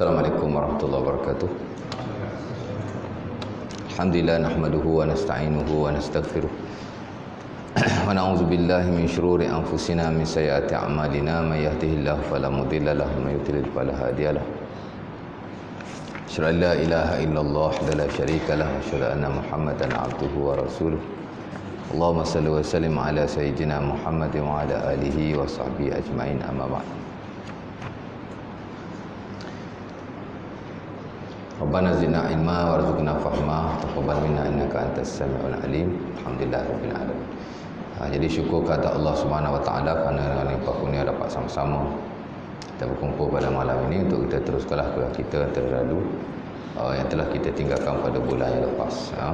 السلام عليكم ورحمة الله وبركاته. الحمد لله نحمده ونستعينه ونستغفره. ونعوذ بالله من شرور أنفسنا من سيئات أعمالنا. من يهده الله فلا مضل له ومن يضلل فلا هادي له. أشهد أن لا إله إلا الله لا شريك له. وأشهد أن محمدا عبده ورسوله. اللهم صل وسلم على سيدنا محمد وعلى آله وصحبه أجمعين. أما بعد. Rabbana zidna ilma warzuqna fahma taqabbal minna innaka antas samiul alim. Alhamdulillah rabbil. Ha, jadi syukur kepada Allah Subhanahu wa taala kerana dengan limpah kurnia dapat sama-sama kita berkumpul pada malam ini untuk kita teruskanlah kuliah kita terdahulu uh, yang telah kita tinggalkan pada bulan yang lepas. Ha.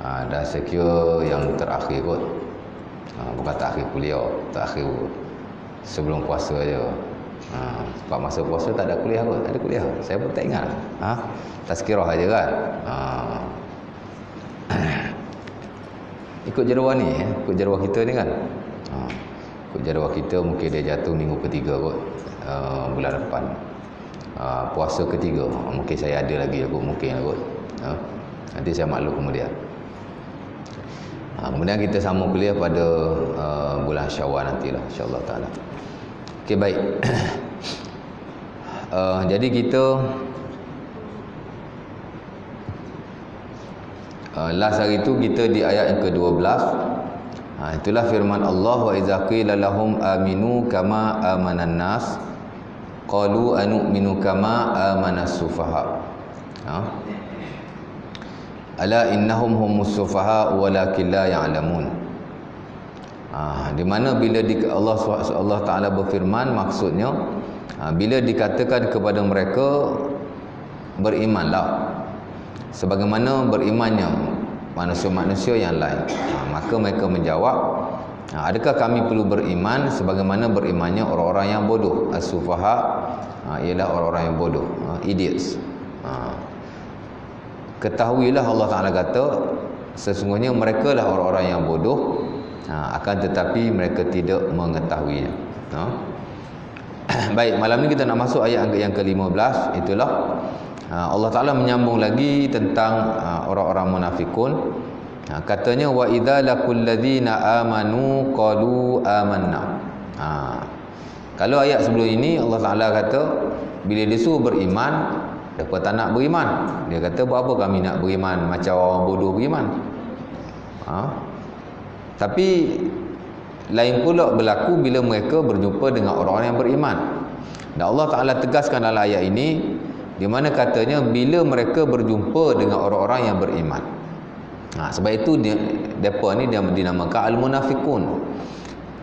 Ha, dan sekira yang terakhir kot. Ha, bukan terakhir kuliah, terakhir sebelum puasa je. Ha, sebab masa puasa tak ada kuliah kot. Ada kuliah. Saya pun tak ingat. Ha? Tazkirah aja kan. Ha. Ikut jadual ni, eh? ikut jadual kita ni kan. Ha. Ikut jadual kita mungkin dia jatuh minggu ketiga kot. Uh, bulan depan. Uh, puasa ketiga. Mungkin saya ada lagi aku mungkin lah kot. Ha. Nanti saya maklum kemudian. Ha, kemudian kita sambung kuliah pada uh, bulan Syawal nantilah insya-Allah taala. Okey baik. uh, jadi kita uh, last hari itu kita di ayat yang ke-12. Ha, itulah firman Allah wa idza qila lahum aminu kama amanan nas qalu anu'minu kama amanas sufaha. Ha? Ala innahum humus sufaha walakin la ya'lamun. Ha, di mana bila di Allah Allah Taala berfirman maksudnya ha, bila dikatakan kepada mereka berimanlah sebagaimana berimannya manusia-manusia yang lain. Ha, maka mereka menjawab, ha, adakah kami perlu beriman sebagaimana berimannya orang-orang yang bodoh? As-sufaha ha, ialah orang-orang yang bodoh, ha, idiots. Ha, ketahuilah Allah Taala kata sesungguhnya mereka lah orang-orang yang bodoh ha, akan tetapi mereka tidak mengetahuinya ha? baik malam ni kita nak masuk ayat yang ke-15 itulah ha, Allah Taala menyambung lagi tentang ha, orang-orang munafikun ha, katanya wa idza laqul ladzina amanu qalu amanna ha, kalau ayat sebelum ini Allah Taala kata bila disuruh beriman Mereka tak nak beriman. Dia kata, buat apa kami nak beriman macam orang bodoh beriman? Ha? Tapi, lain pula berlaku bila mereka berjumpa dengan orang-orang yang beriman. Dan Allah Ta'ala tegaskan dalam ayat ini, di mana katanya, bila mereka berjumpa dengan orang-orang yang beriman. Ha, sebab itu, mereka ni dia dinamakan Al-Munafikun.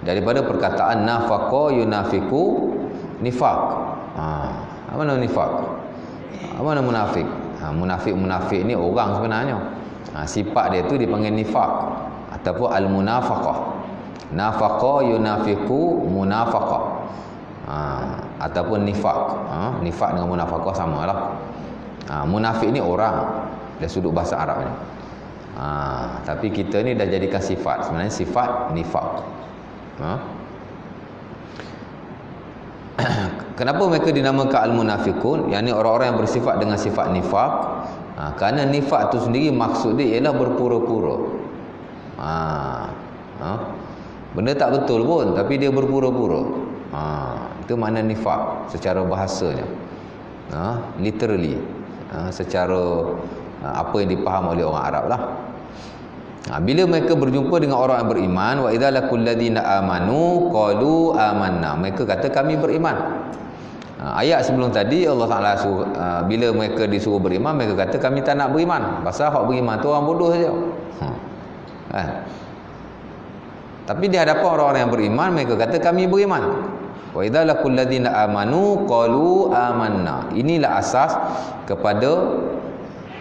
Daripada perkataan nafaqo yunafiku nifak. Ha, apa nama nifak? apa nama munafik ha, munafik munafik ni orang sebenarnya ha, sifat dia tu dipanggil nifak ataupun al munafaqah nafaqa yunafiqu munafaqah ha, ataupun nifak ha, nifak dengan munafaqah samalah ha, munafik ni orang dari sudut bahasa Arab ni ha, tapi kita ni dah jadikan sifat sebenarnya sifat nifak ha? Kenapa mereka dinamakan al-munafiqun? Yang ni orang-orang yang bersifat dengan sifat nifak. Ha, kerana nifak tu sendiri maksud dia ialah berpura-pura. Ha, ha, benda tak betul pun tapi dia berpura-pura. Ha, itu makna nifak secara bahasanya. Ha, literally. Ha, secara ha, apa yang dipaham oleh orang Arab lah. Ha, bila mereka berjumpa dengan orang yang beriman, wa idza laqul ladzina amanu qalu amanna. Mereka kata kami beriman. Ha, ayat sebelum tadi Allah Taala suruh uh, bila mereka disuruh beriman, mereka kata kami tak nak beriman. Pasal hak beriman tu orang bodoh saja. Ha. Tapi di hadapan orang-orang yang beriman, mereka kata kami beriman. Wa idza laqul ladzina amanu qalu amanna. Inilah asas kepada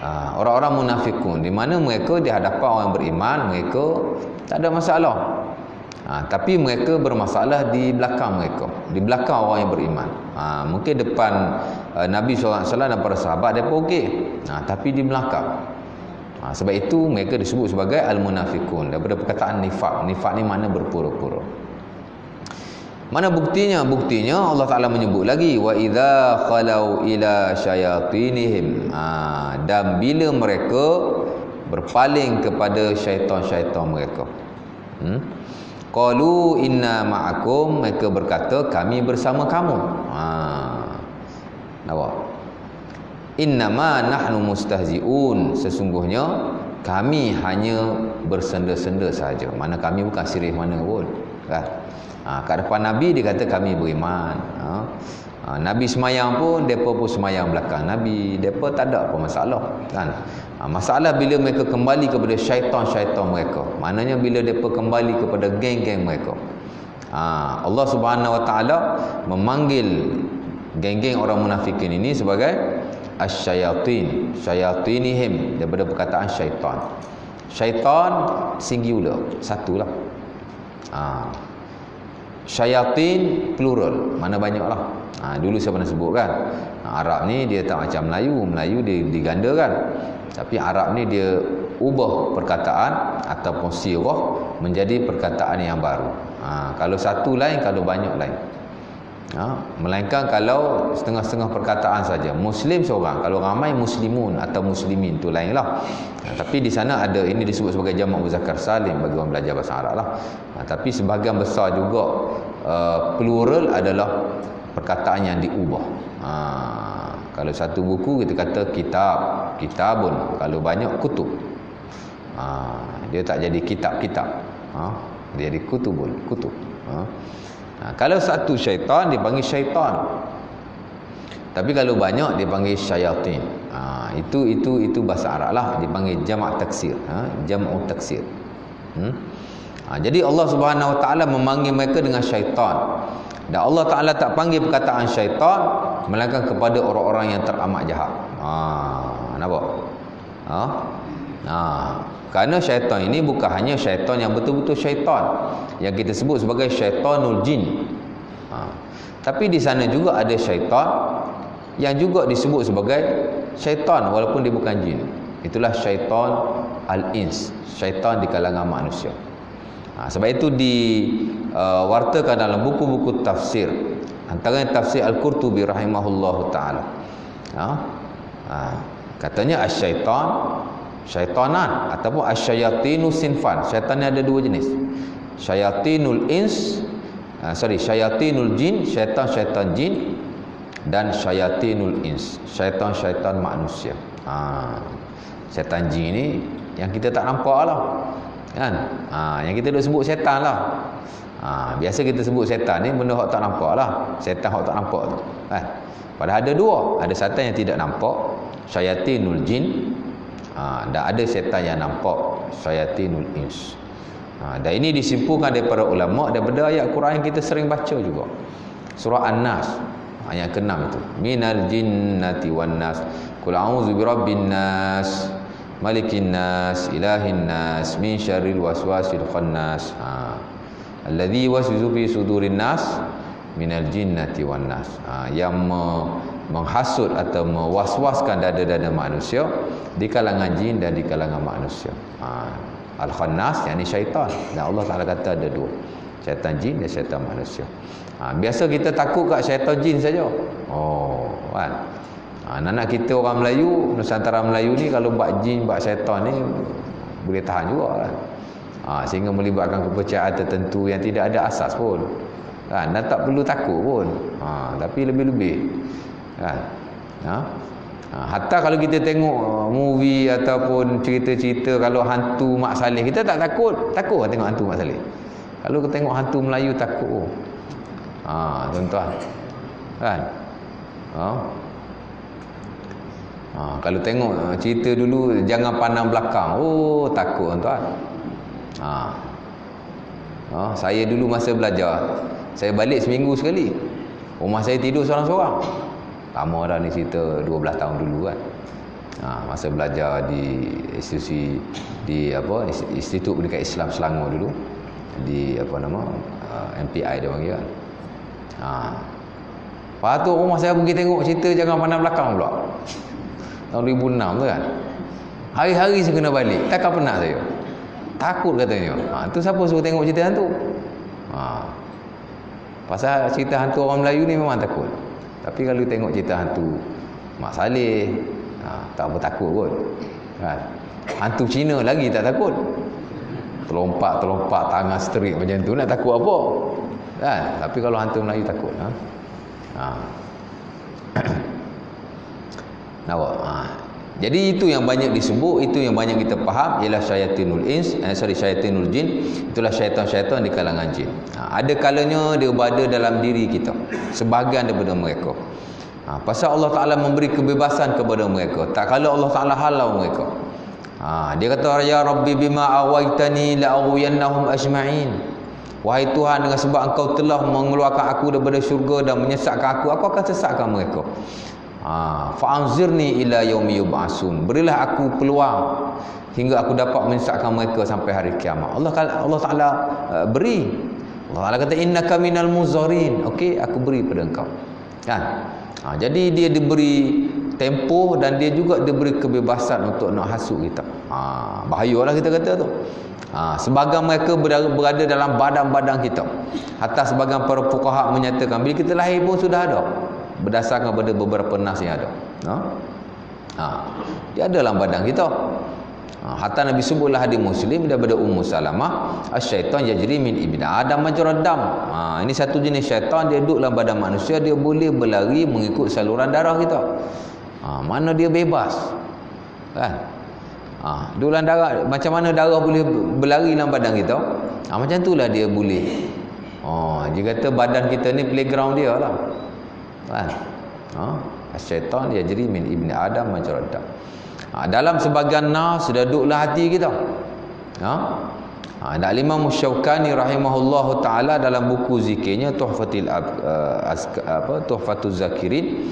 Ha, orang-orang munafikun di mana mereka di hadapan orang beriman mereka tak ada masalah ha, tapi mereka bermasalah di belakang mereka di belakang orang yang beriman ha, mungkin depan uh, Nabi SAW dan para sahabat mereka okey ha, tapi di belakang ha, sebab itu mereka disebut sebagai al-munafikun daripada perkataan nifak nifak ni mana berpura-pura Mana buktinya? Buktinya Allah Taala menyebut lagi wa idza khalau ila syayatinihim. Ha, dan bila mereka berpaling kepada syaitan-syaitan mereka. Hmm? Qalu inna ma'akum mereka berkata kami bersama kamu. Ha. Nampak? Innama nahnu mustahzi'un. Sesungguhnya kami hanya bersenda-senda saja. Mana kami bukan sirih mana pun. Kan? Ha, kat depan Nabi dia kata kami beriman. Ha. Ha, Nabi semayang pun depa pun semayang belakang Nabi. Depa tak ada apa masalah kan. Ha, masalah bila mereka kembali kepada syaitan-syaitan mereka. Maknanya bila depa kembali kepada geng-geng mereka. Ha, Allah Subhanahu Wa Taala memanggil geng-geng orang munafikin ini sebagai asyayatin, syayatinihim daripada perkataan syaitan. Syaitan singular, satulah. Ha, Syayatin plural. Mana banyak lah. Ha, Dulu saya pernah sebut kan. Arab ni dia tak macam Melayu. Melayu dia digandakan. Tapi Arab ni dia ubah perkataan Ataupun sirah Menjadi perkataan yang baru. Ha, Kalau satu lain Kalau banyak lain ha, Melainkan kalau Setengah-setengah perkataan saja. Muslim seorang. Kalau ramai muslimun Atau muslimin tu lain lah ha, Tapi di sana ada Ini disebut sebagai jamak muzakkar salim Bagi orang belajar bahasa Arab lah. Ha, Tapi sebahagian besar juga uh, Plural adalah Perkataan yang diubah. Ha, Kalau satu buku kita kata kitab Kitabun. Kalau banyak kutub. Ha, Dia tak jadi kitab-kitab. Ha, Dia jadi kutubun Kutub. Ha. Ha, kalau satu syaitan dipanggil syaitan. Tapi kalau banyak dipanggil syayatin. Ha, itu itu itu bahasa Arab lah dipanggil jamak taksir. Ha, jamak taksir. Hmm? Ha, jadi Allah Subhanahu Wa Taala memanggil mereka dengan syaitan. Dan Allah Taala tak panggil perkataan syaitan melainkan kepada orang-orang yang teramat jahat. Ha, nampak? Ha? Ha, kerana syaitan ini bukan hanya syaitan yang betul-betul syaitan yang kita sebut sebagai syaitanul jin. Ha. Tapi di sana juga ada syaitan yang juga disebut sebagai syaitan walaupun dia bukan jin. Itulah syaitan al-ins, syaitan di kalangan manusia. Ha, sebab itu diwartakan uh, dalam buku-buku tafsir. Antara tafsir Al-Qurtubi rahimahullahu taala. Ha? Ha. Katanya as-syaitan syaitanan ataupun asyayatinu sinfan syaitan ni ada dua jenis syayatinul ins uh, sorry syayatinul jin syaitan-syaitan jin dan syayatinul ins syaitan-syaitan manusia ha. syaitan jin ni yang kita tak nampak lah kan ha. yang kita duk sebut syaitan lah ha. biasa kita sebut syaitan ni benda yang tak nampak lah syaitan yang tak nampak tu kan padahal ada dua ada syaitan yang tidak nampak syayatinul jin ha, dan ada syaitan yang nampak syayatinul ins. Ha, dan ini disimpulkan daripada ulama daripada ayat Quran yang kita sering baca juga. Surah An-Nas ayat ke-6 itu. Minal jinnati wan nas. Qul a'udzu birabbin nas malikin nas ilahin nas min syarril waswasil khannas. Ha. Alladhi waswisu fi sudurin nas minal jinnati wan nas ha, yang me, menghasut atau mewaswaskan dada-dada manusia di kalangan jin dan di kalangan manusia. Ha, Al-Khannas yang ni syaitan. Dan Allah Taala kata ada dua. Syaitan jin dan syaitan manusia. Ha, biasa kita takut kat syaitan jin saja. Oh, kan. Ha, anak kita orang Melayu, Nusantara Melayu ni kalau buat jin, buat syaitan ni boleh tahan juga kan. Ha, sehingga melibatkan kepercayaan tertentu yang tidak ada asas pun. Kan? Dan tak perlu takut pun. Ha, tapi lebih-lebih. Kan? Ha? Ha, hatta kalau kita tengok uh, movie ataupun cerita-cerita kalau hantu Mak Saleh, kita tak takut. Takut lah tengok hantu Mak Saleh. Kalau kita tengok hantu Melayu, takut. Oh. Ha, tuan-tuan. Kan? Ha? Ha, kalau tengok uh, cerita dulu, jangan pandang belakang. Oh, takut tuan-tuan. Ha. Ha, saya dulu masa belajar, saya balik seminggu sekali. Rumah saya tidur seorang-seorang. Lama dah ni cerita 12 tahun dulu kan. Ha, masa belajar di institusi di apa Institut Pendidikan Islam Selangor dulu. Di apa nama uh, MPI dia panggil kan. Ha. lepas tu rumah saya pergi tengok cerita jangan pandang belakang pula. Tahun 2006 tu kan. Hari-hari saya kena balik. Takkan pernah saya. Takut katanya. Ha, tu siapa suruh tengok cerita tu? Ha. Pasal cerita hantu orang Melayu ni memang takut. Tapi kalau tengok cerita hantu Mak Saleh ha, tak apa takut kot. Kan? Hantu Cina lagi tak takut. Terlompat-terlompat tangan strik macam tu nak takut apa? Kan? Tapi kalau hantu Melayu takut ha? Ha. nampak? Ha. Jadi itu yang banyak disebut itu yang banyak kita faham ialah syaitanul ins eh, sorry syaitanul jin itulah syaitan-syaitan di kalangan jin ha. ada kalanya dia berada dalam diri kita sebahagian daripada mereka ha. pasal Allah Ta'ala memberi kebebasan kepada mereka tak kalau Allah Ta'ala halau mereka ha. dia kata ya Rabbi bima awaitani la'awiyannahum ajma'in wahai Tuhan dengan sebab engkau telah mengeluarkan aku daripada syurga dan menyesatkan aku aku akan sesatkan mereka Ha, fa'anzirni ila yaumi yub'asun. Berilah aku peluang hingga aku dapat menyesatkan mereka sampai hari kiamat. Allah Allah Taala uh, beri. Allah Taala kata innaka minal muzarin. Okey, aku beri pada engkau. Kan? Ha, jadi dia diberi tempoh dan dia juga diberi kebebasan untuk nak hasut kita. Ha, bahayalah kita kata tu. Ha, sebagian mereka berada, berada dalam badan-badan kita. Hatta sebagian para fuqaha menyatakan bila kita lahir pun sudah ada berdasarkan pada beberapa nas yang ada. Ha? Ha. Dia ada dalam badan kita. Ha. Hatta Nabi sebutlah hadis Muslim daripada Ummu Salamah, "Asyaitan yajri min ibni Adam majrad dam." Ha. ini satu jenis syaitan dia duduk dalam badan manusia, dia boleh berlari mengikut saluran darah kita. Ha. mana dia bebas. Kan? Ha, dalam darah macam mana darah boleh berlari dalam badan kita? Ha, macam itulah dia boleh. Oh, dia kata badan kita ni playground dia lah kan ha? Syaitan dia jadi min ibni adam majrad ha, dalam sebagian nas sudah duduklah hati kita. Ha? Ha, dan Imam Syaukani rahimahullah taala dalam buku zikirnya Tuhfatil uh, apa Tuhfatuz Zakirin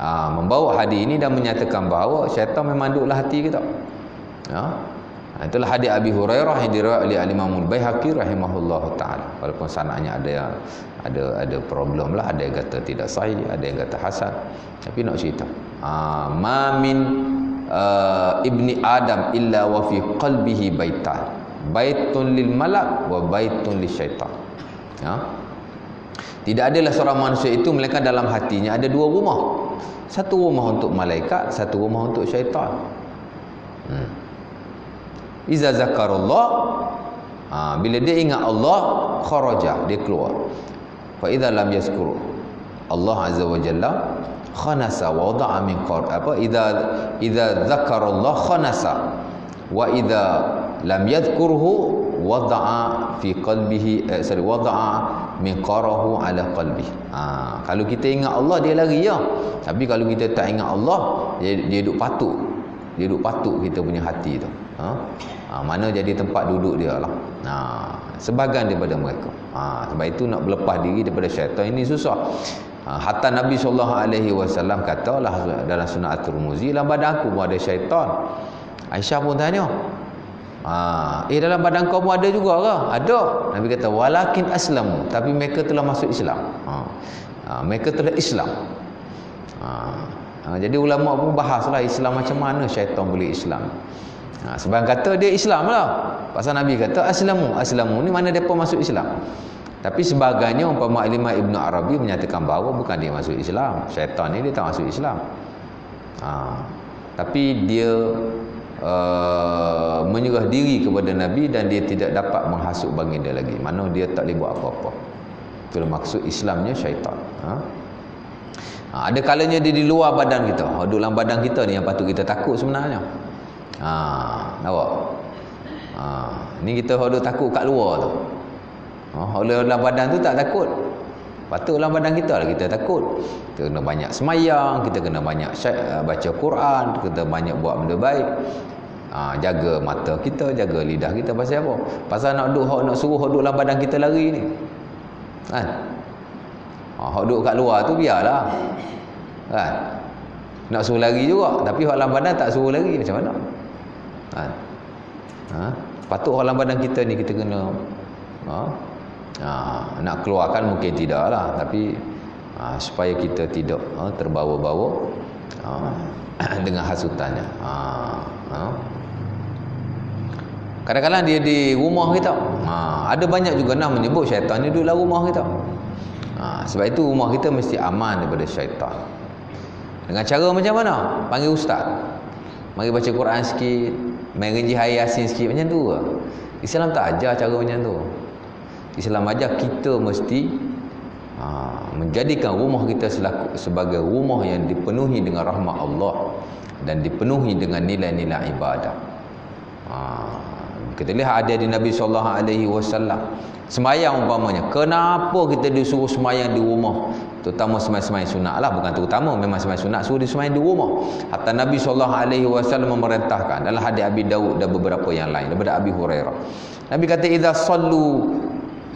uh, membawa hadis ini dan menyatakan bahawa syaitan memang duduklah hati kita. Ya. Ha, itulah hadis Abi Hurairah yang diriwayatkan oleh Imam Al-Baihaqi rahimahullah taala. Walaupun sanadnya ada ada ada problem lah, ada yang kata tidak sahih, ada yang kata hasan. Tapi nak cerita. Ha, min uh, ibni Adam illa wa fi qalbihi baitan. Baitun lil malak wa baitun lil syaitan. Ya. Tidak adalah seorang manusia itu melainkan dalam hatinya ada dua rumah. Satu rumah untuk malaikat, satu rumah untuk syaitan. Hmm. Iza zakarullah ha, Bila dia ingat Allah Kharaja Dia keluar. Fa idza lam yazkur Allah azza wa jalla khanasa wa wada'a min qar apa idza idza zakarallah khanasa wa idza lam yadhkurhu wada'a fi qalbihi eh, sorry wada'a min qarahu ala qalbi. Ha, kalau kita ingat Allah dia lari ya. Tapi kalau kita tak ingat Allah dia dia duduk patuk. Dia duduk patuk kita punya hati tu ha? ha, mana jadi tempat duduk dia lah. Ha, sebagian daripada mereka. Ha, sebab itu nak berlepas diri daripada syaitan ini susah. Ha, hatta Nabi SAW kata lah dalam sunnah At-Turmuzi dalam badan aku pun ada syaitan. Aisyah pun tanya ha, eh dalam badan kau pun ada juga ke? ada. Nabi kata walakin aslamu. Tapi mereka telah masuk Islam. Ha, ha, mereka telah Islam. Ha, ha, jadi ulama pun bahaslah Islam macam mana syaitan boleh Islam Ha, sebab kata dia Islam lah. Pasal Nabi kata aslamu, aslamu ni mana depa masuk Islam. Tapi sebagainya umpama Imam Ibn Arabi menyatakan bahawa bukan dia masuk Islam. Syaitan ni dia tak masuk Islam. Ha, tapi dia uh, menyerah diri kepada Nabi dan dia tidak dapat menghasut baginda lagi. Mana dia tak boleh buat apa-apa. Itu maksud Islamnya syaitan. Ha? Ha, ada kalanya dia di luar badan kita. Duduk dalam badan kita ni yang patut kita takut sebenarnya. Ha, nampak? Ha, ni kita ada takut kat luar tu. Ha, oleh dalam badan tu tak takut. Patut dalam badan kita lah kita takut. Kita kena banyak semayang, kita kena banyak uh, baca Quran, kita banyak buat benda baik. Ha, jaga mata kita, jaga lidah kita pasal apa? Pasal nak duduk, nak suruh duduk dalam badan kita lari ni. Kan? Ha, duduk kat luar tu biarlah. Kan? Nak suruh lari juga, tapi orang dalam badan tak suruh lari macam mana? Ha? Ha? patut orang badan kita ni kita kena ha? Ha, nak keluarkan mungkin tidak lah tapi ha, supaya kita tidak ha, terbawa-bawa ha, dengan hasutannya ha, ha. kadang-kadang dia di rumah kita ha, ada banyak juga nak menyebut syaitan ni duduk dalam rumah kita Ha, sebab itu rumah kita mesti aman daripada syaitan. Dengan cara macam mana? Panggil ustaz. Mari baca Quran sikit, main ngaji hari Yasin sikit macam tu ke? Islam tak ajar cara macam tu. Islam ajar kita mesti ha, menjadikan rumah kita selaku, sebagai rumah yang dipenuhi dengan rahmat Allah dan dipenuhi dengan nilai-nilai ibadah. Ha, kita lihat ada di Nabi sallallahu alaihi wasallam Semayang umpamanya. Kenapa kita disuruh semayang di rumah? Terutama semayang-semayang sunat lah. Bukan terutama. Memang semayang sunat. Suruh disemayang di rumah. Hatta Nabi SAW memerintahkan. Dalam hadis Abi Dawud dan beberapa yang lain. Daripada Abi Hurairah. Nabi kata, Iza sallu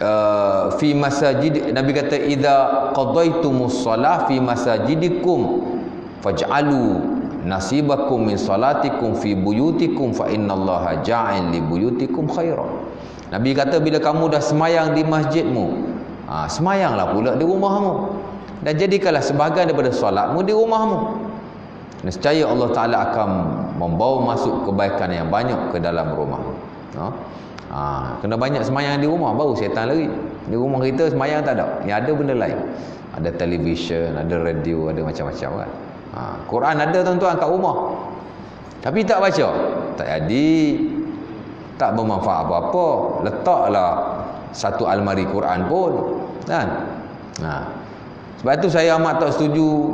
uh, fi masajid. Nabi kata, Iza qadaitumus salah fi masajidikum. Faj'alu nasibakum min salatikum fi buyutikum fa innallaha ja'il li buyutikum khairan. Nabi kata bila kamu dah semayang di masjidmu, ha, semayanglah pula di rumahmu. Dan jadikanlah sebahagian daripada solatmu di rumahmu. Nescaya Allah Ta'ala akan membawa masuk kebaikan yang banyak ke dalam rumah. Ha? Ha, kena banyak semayang di rumah, baru setan lari. Di rumah kita semayang tak ada. Yang ada benda lain. Ada televisyen, ada radio, ada macam-macam kan. Ha, Quran ada tuan-tuan kat rumah. Tapi tak baca. Tak jadi tak bermanfaat apa-apa letaklah satu almari Quran pun kan ha. sebab itu saya amat tak setuju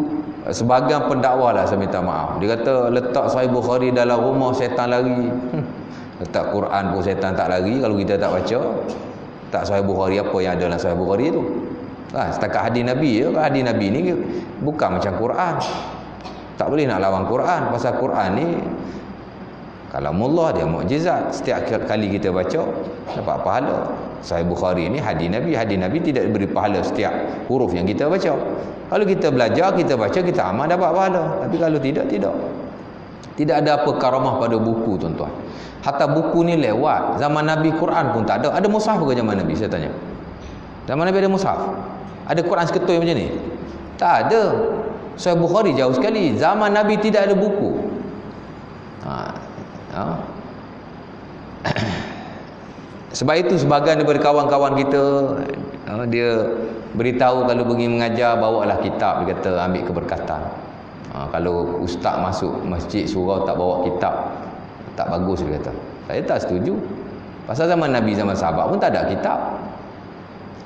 sebagian pendakwa lah saya minta maaf dia kata letak sahih Bukhari dalam rumah setan lari letak Quran pun setan tak lari kalau kita tak baca tak sahih Bukhari apa yang ada dalam sahih Bukhari tu ha. setakat hadis Nabi ya hadis Nabi ni bukan macam Quran tak boleh nak lawan Quran pasal Quran ni kalau mullah dia mukjizat. Setiap kali kita baca dapat pahala. Sahih Bukhari ni hadis Nabi, hadis Nabi tidak beri pahala setiap huruf yang kita baca. Kalau kita belajar, kita baca, kita amal dapat pahala. Tapi kalau tidak, tidak. Tidak ada apa karamah pada buku tuan-tuan. Hatta buku ni lewat. Zaman Nabi Quran pun tak ada. Ada mushaf ke zaman Nabi? Saya tanya. Zaman Nabi ada mushaf? Ada Quran seketui macam ni? Tak ada. Sahih Bukhari jauh sekali. Zaman Nabi tidak ada buku. Ha, Ha? Sebab itu sebagian daripada kawan-kawan kita ha, dia beritahu kalau pergi mengajar bawalah kitab dia kata ambil keberkatan. Ha, kalau ustaz masuk masjid surau tak bawa kitab tak bagus dia kata. Saya tak setuju. Pasal zaman Nabi zaman sahabat pun tak ada kitab.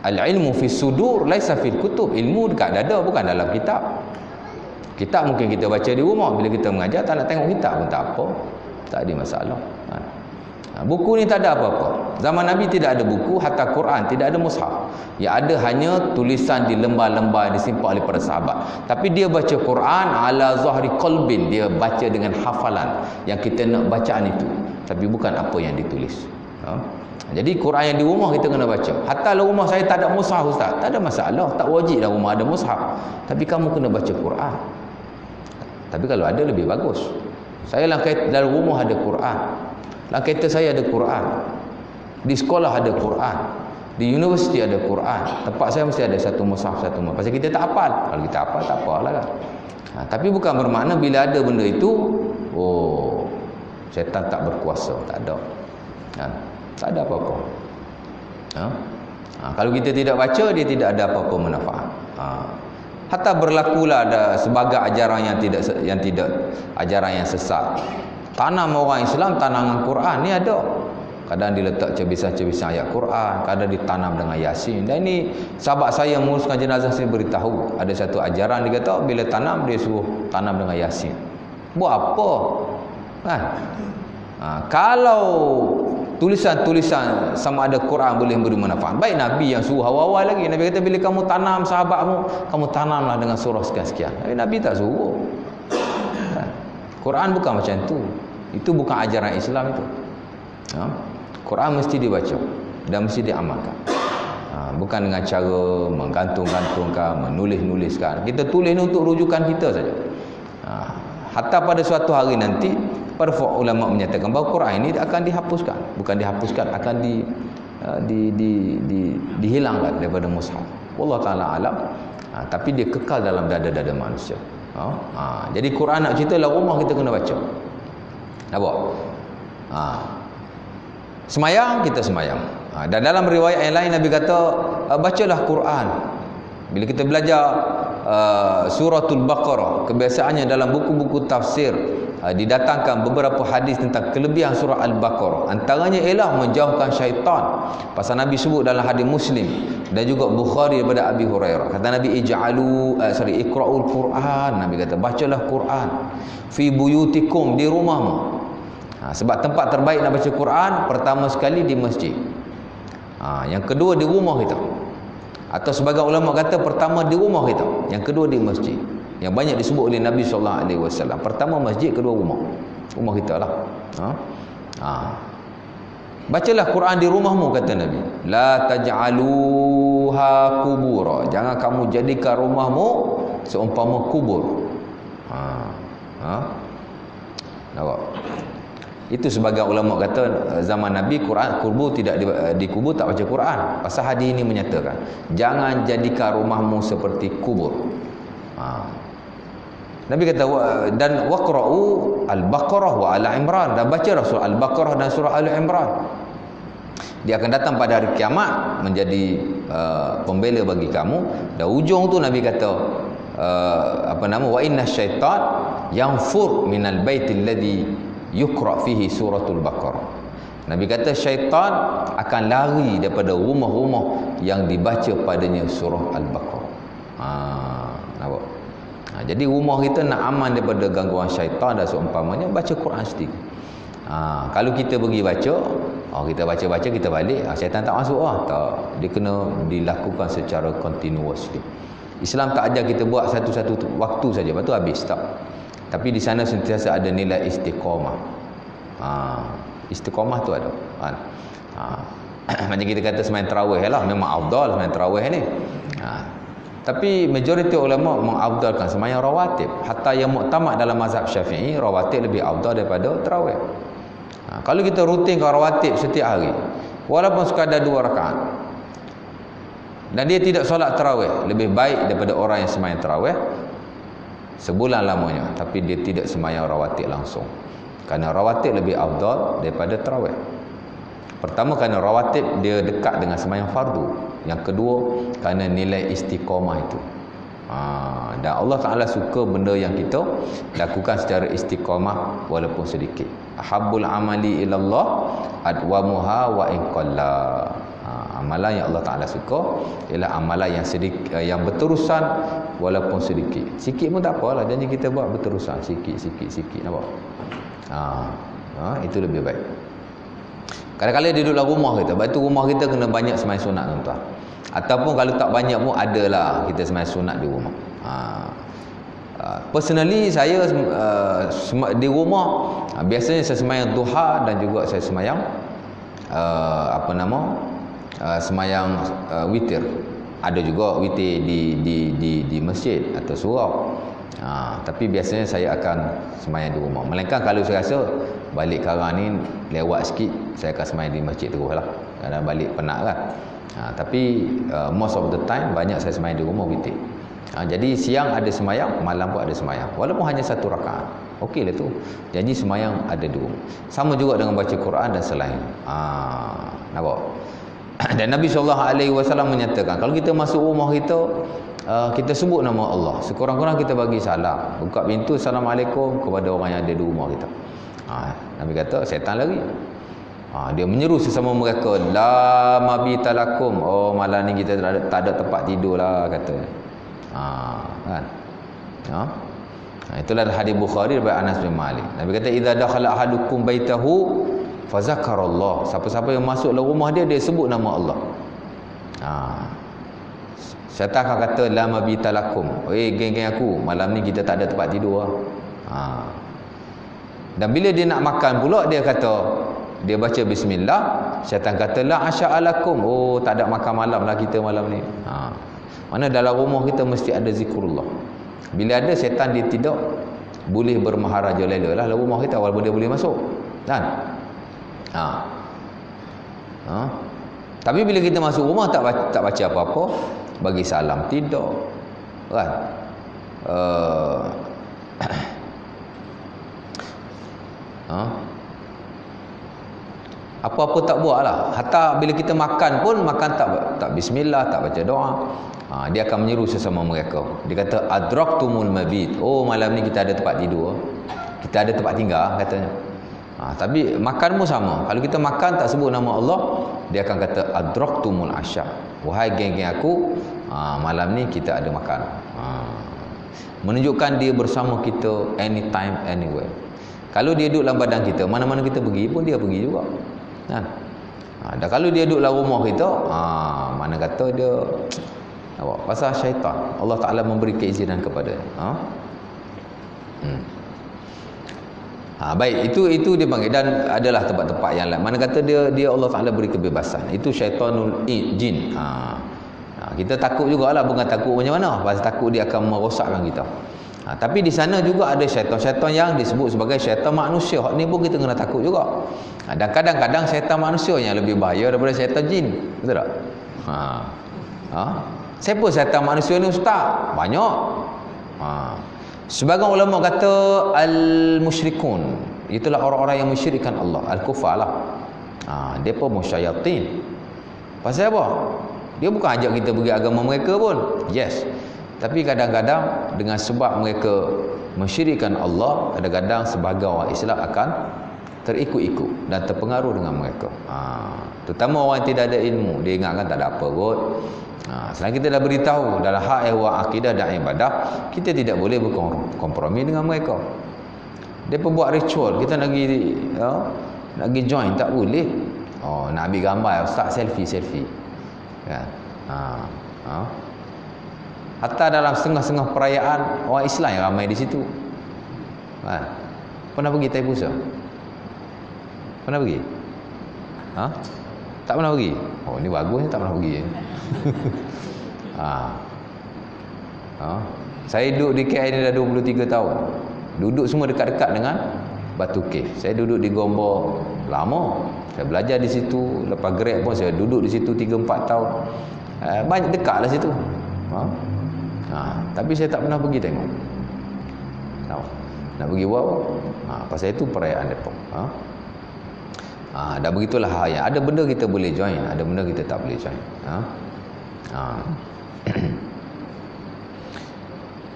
Al-ilmu fi sudur laisa fil kutub. Ilmu dekat dada bukan dalam kitab. Kitab mungkin kita baca di rumah. Bila kita mengajar tak nak tengok kitab pun tak apa. Tak ada masalah. Ha. ha. buku ni tak ada apa-apa. Zaman Nabi tidak ada buku hatta Quran. Tidak ada mushaf. Yang ada hanya tulisan di lembar-lembar yang disimpan oleh para sahabat. Tapi dia baca Quran ala zahri qalbin. Dia baca dengan hafalan yang kita nak bacaan itu. Tapi bukan apa yang ditulis. Ha. jadi Quran yang di rumah kita kena baca. Hatta kalau rumah saya tak ada mushaf ustaz. Tak ada masalah. Tak wajib lah rumah ada mushaf. Tapi kamu kena baca Quran tapi kalau ada lebih bagus saya dalam, kereta, dalam rumah ada Quran. Dalam kereta saya ada Quran. Di sekolah ada Quran. Di universiti ada Quran. Tempat saya mesti ada satu mushaf satu mushaf. Pasal kita tak hafal. Kalau kita hafal tak apalah kan. Ha, tapi bukan bermakna bila ada benda itu oh syaitan tak berkuasa, tak ada. Ha, tak ada apa-apa. Ha? Ha, kalau kita tidak baca dia tidak ada apa-apa manfaat. Ha, Hatta berlakulah ada sebagai ajaran yang tidak yang tidak ajaran yang sesat. Tanam orang Islam tanam Quran ni ada. Kadang diletak cebisan-cebisan ayat Quran, kadang ditanam dengan Yasin. Dan ini sahabat saya menguruskan jenazah saya beritahu ada satu ajaran dia kata bila tanam dia suruh tanam dengan Yasin. Buat apa? Kan? Ha, kalau tulisan-tulisan sama ada Quran boleh beri manfaat. Baik Nabi yang suruh awal-awal lagi. Nabi kata bila kamu tanam sahabatmu, kamu tanamlah dengan surah sekian-sekian. Tapi Nabi tak suruh. Kan? Quran bukan macam tu. Itu bukan ajaran Islam itu. Ha? Quran mesti dibaca dan mesti diamalkan. Ha, bukan dengan cara menggantung-gantungkan, menulis-nuliskan. Kita tulis untuk rujukan kita saja. Ha, hatta pada suatu hari nanti para ulama menyatakan bahawa Quran ini akan dihapuskan. Bukan dihapuskan akan di uh, di, di, di, dihilangkan daripada mushaf. Allah taala alam. Ha, tapi dia kekal dalam dada-dada manusia. Ha? Ha, jadi Quran nak cerita lah rumah kita kena baca. Nampak ha. semayang kita semayang. Ha, dan dalam riwayat yang lain Nabi kata bacalah Quran. Bila kita belajar uh, suratul baqarah. Kebiasaannya dalam buku-buku tafsir uh, didatangkan beberapa hadis tentang kelebihan surah al-baqarah. Antaranya ialah menjauhkan syaitan. Pasal nabi sebut dalam hadis muslim dan juga bukhari daripada abi hurairah. Kata nabi ij'alu uh, sorry iqra'ul quran. Nabi kata bacalah quran fi buyutikum di rumahmu. Ha, sebab tempat terbaik nak baca quran pertama sekali di masjid. Ha, yang kedua di rumah kita atau sebagai ulama kata pertama di rumah kita yang kedua di masjid. Yang banyak disebut oleh Nabi sallallahu alaihi wasallam. Pertama masjid kedua rumah. Rumah kita lah. Ha? ha. bacalah Quran di rumahmu kata Nabi. La taj'aluha kubura. Jangan kamu jadikan rumahmu seumpama kubur. Ha. Ha? Nampak itu sebagai ulama kata eh, zaman Nabi Quran kubur tidak di, eh, di kubur tak baca Quran. Pasal hadis ini menyatakan jangan jadikan rumahmu seperti kubur. Ha. Nabi kata dan waqra'u al-Baqarah wa al-Imran dan baca surah al-Baqarah dan surah al-Imran. Dia akan datang pada hari kiamat menjadi uh, pembela bagi kamu dan ujung tu Nabi kata uh, apa nama wa inna syaitan yanfur minal baitil ladzi yukra fihi suratul baqarah. Nabi kata syaitan akan lari daripada rumah-rumah yang dibaca padanya surah al-baqarah. Ha nampak? Ha, jadi rumah kita nak aman daripada gangguan syaitan dan seumpamanya baca Quran sedikit ha, kalau kita pergi baca oh, kita baca-baca kita balik ha, syaitan tak masuk lah tak. Dia kena dilakukan secara continuously. Islam tak ajar kita buat satu-satu waktu saja lepas tu habis tak tapi di sana sentiasa ada nilai istiqamah ha, istiqamah tu ada ha. Ha. macam kita kata semain terawih lah memang afdal semain terawih ni ha. tapi majoriti ulama mengafdalkan semayang rawatib hatta yang muktamad dalam mazhab syafi'i rawatib lebih afdal daripada terawih ha. kalau kita rutinkan rawatib setiap hari walaupun sekadar dua rakaat dan dia tidak solat terawih lebih baik daripada orang yang semayang terawih sebulan lamanya tapi dia tidak semayang rawatib langsung. Kerana rawatib lebih afdal daripada tarawih pertama kerana rawatib dia dekat dengan semayang fardu. Yang kedua kerana nilai istiqamah itu. Ha, dan Allah Ta'ala suka benda yang kita lakukan secara istiqamah walaupun sedikit. Ahabul amali ilallah adwamuha wa inqalla ha, amalan yang Allah Ta'ala suka ialah amalan yang sedikit yang berterusan walaupun sedikit. Sikit pun tak apalah janji kita buat berterusan. Sikit sikit nampak ha, ha, itu lebih baik. Kadang-kadang dia duduk dalam rumah kita. Sebab tu rumah kita kena banyak semai sunat tuan-tuan. Ataupun kalau tak banyak pun adalah kita semai sunat di rumah. Ha, Uh, personally saya uh, di rumah uh, biasanya saya semayang duha dan juga saya semayang uh, apa nama uh, semayang uh, witir. Ada juga witir di di di di masjid atau surau. Ha, tapi biasanya saya akan semayang di rumah. Melainkan kalau saya rasa balik karang ni lewat sikit saya akan semayang di masjid terus lah. Kadang balik penat kan. Ha, tapi uh, most of the time banyak saya semayang di rumah witir. Ha, jadi siang ada semayang malam pun ada semayang. Walaupun hanya satu rakaat. Okey lah tu. Janji semayang ada di rumah sama juga dengan baca Quran dan selain. Ha, nampak dan Nabi SAW menyatakan kalau kita masuk rumah kita uh, kita sebut nama Allah. Sekurang-kurang kita bagi salam. Buka pintu Assalamualaikum kepada orang yang ada di rumah kita. Ha, Nabi kata setan lari. Ha, dia menyeru sesama mereka la mabitalakum oh malam ni kita tak ada, tak ada tempat tidur lah kata. Ha, kan? Ha? Ha, itulah hadis Bukhari daripada Anas bin Malik. Nabi kata idza dakhala ahadukum baitahu fazakarallah. Siapa-siapa yang masuk dalam rumah dia dia sebut nama Allah. Ha. syaitan akan kata la mabita lakum. Eh geng-geng aku malam ni kita tak ada tempat tidur lah. ha. dan bila dia nak makan pula dia kata dia baca bismillah syaitan kata la asya'alakum oh tak ada makan malam lah kita malam ni. Ha. mana dalam rumah kita mesti ada zikrullah. Bila ada syaitan dia tidak boleh bermaharaja lela lah. Dalam rumah kita walaupun dia boleh masuk. Kan Ha. Ha. Tapi bila kita masuk rumah tak baca, tak baca apa-apa, bagi salam tidak. Kan? Uh, ha? apa-apa tak buat lah hatta bila kita makan pun makan tak tak bismillah tak baca doa ha, dia akan menyeru sesama mereka dia kata adraktumul mabit oh malam ni kita ada tempat tidur kita ada tempat tinggal katanya ha, tapi makan pun sama. Kalau kita makan tak sebut nama Allah dia akan kata adraktumul asya. Wahai geng-geng aku ha, malam ni kita ada makan. Ha, menunjukkan dia bersama kita anytime anywhere. Kalau dia duduk dalam badan kita mana-mana kita pergi pun dia pergi juga. Kan? Ha, dan kalau dia duduk dalam rumah kita ha, mana kata dia apa pasal syaitan. Allah Taala memberi keizinan kepada ha? Hmm. Ha, baik itu itu dia panggil dan adalah tempat-tempat yang lain mana kata dia dia Allah Taala beri kebebasan itu syaitanul jin ha. ha kita takut jugalah bukan takut macam mana pasal takut dia akan merosakkan kita Ha, tapi di sana juga ada syaitan-syaitan yang disebut sebagai syaitan manusia. Hak ni pun kita kena takut juga. Ha, dan kadang-kadang syaitan manusia yang lebih bahaya daripada syaitan jin. Betul tak? Ha. Ha? Siapa syaitan manusia ni ustaz? Banyak. Ha. Sebagian ulama kata al-musyrikun. Itulah orang-orang yang musyrikkan Allah. Al-kufar lah. Ha, dia musyayatin. Pasal apa? Dia bukan ajak kita pergi agama mereka pun. Yes. Tapi kadang-kadang dengan sebab mereka mensyirikan Allah, kadang-kadang sebagai orang Islam akan terikut-ikut dan terpengaruh dengan mereka. Ha, terutama orang yang tidak ada ilmu, dia ingatkan tak ada apa kot. Ha, selain kita dah beritahu dalam hak ehwal akidah dan ibadah, kita tidak boleh berkompromi dengan mereka. Dia pun buat ritual, kita nak pergi ya, nak pergi join tak boleh. Oh, nak ambil gambar, start selfie selfie. Ya. Ha, ha. Hatta dalam setengah-setengah perayaan orang Islam yang ramai di situ. Ha. Pernah pergi Taipusa? Pernah pergi? Ha? Tak pernah pergi? Oh, ni bagus tak pernah pergi. ha. Ha. Saya duduk di KL ni dah 23 tahun. Duduk semua dekat-dekat dengan Batu Cave. Saya duduk di Gombor lama. Saya belajar di situ. Lepas grad pun saya duduk di situ 3-4 tahun. Eh, banyak dekat lah situ. Ha? Ha, tapi saya tak pernah pergi tengok. Nak pergi buat apa? Ha, pasal itu perayaan depa. Ha? Ha, dah begitulah hal yang ada benda kita boleh join, ada benda kita tak boleh join. Ha? Ha.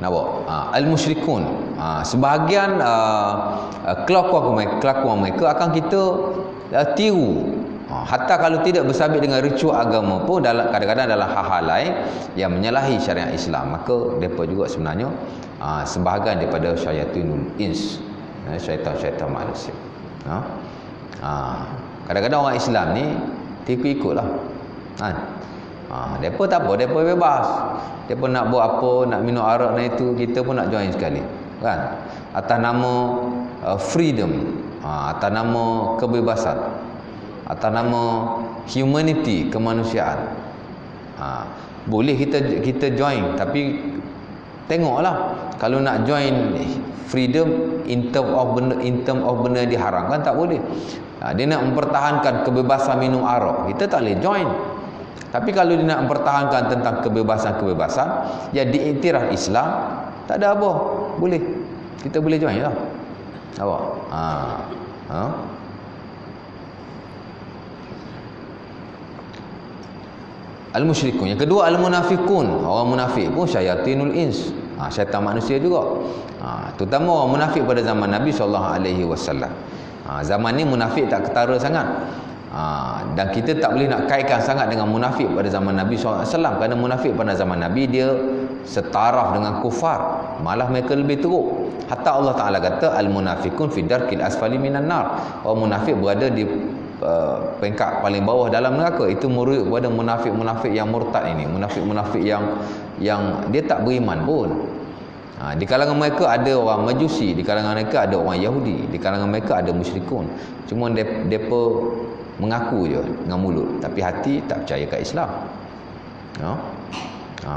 Nampak? Ha, Al-musyrikun. Ha, sebahagian uh, kelakuan mereka, kelakuan mereka akan kita uh, tiru Ha, hatta kalau tidak bersabit dengan ritual agama pun dalam kadang-kadang dalam hal-hal lain yang menyalahi syariat Islam maka depa juga sebenarnya uh, sebahagian daripada syaitanul ins syaitan-syaitan manusia ha uh, kadang-kadang orang Islam ni ikut-ikutlah kan? Ha depa tak apa depa bebas. Depa nak buat apa nak minum arak nak itu kita pun nak join sekali. Kan? Atas nama uh, freedom. Uh, atas nama kebebasan. Atas nama humanity kemanusiaan. Ha, boleh kita kita join tapi tengoklah kalau nak join freedom in term of benda in term of benda diharamkan tak boleh ha, dia nak mempertahankan kebebasan minum arak kita tak boleh join tapi kalau dia nak mempertahankan tentang kebebasan-kebebasan yang diiktiraf Islam tak ada apa boleh kita boleh join lah apa ha. ha. Al-musyrikun. Yang kedua al-munafiqun. Orang munafik pun syayatinul ins. Ha, syaitan manusia juga. Ha, terutama orang munafik pada zaman Nabi wasallam. Ha, zaman ni munafik tak ketara sangat. Ha, dan kita tak boleh nak kaitkan sangat dengan munafik pada zaman Nabi wasallam kerana munafik pada zaman Nabi dia setaraf dengan kufar. Malah mereka lebih teruk. Hatta Allah Taala kata al-munafiqun fi darkil asfali minan nar. Orang munafik berada di Uh, pengkat paling bawah dalam neraka itu murid kepada munafik-munafik yang murtad ini munafik-munafik yang yang dia tak beriman pun. Ha, di kalangan mereka ada orang majusi di kalangan mereka ada orang Yahudi di kalangan mereka ada musyrikun. Cuma mereka mengaku je dengan mulut tapi hati tak percaya ke Islam. Ha? Ha.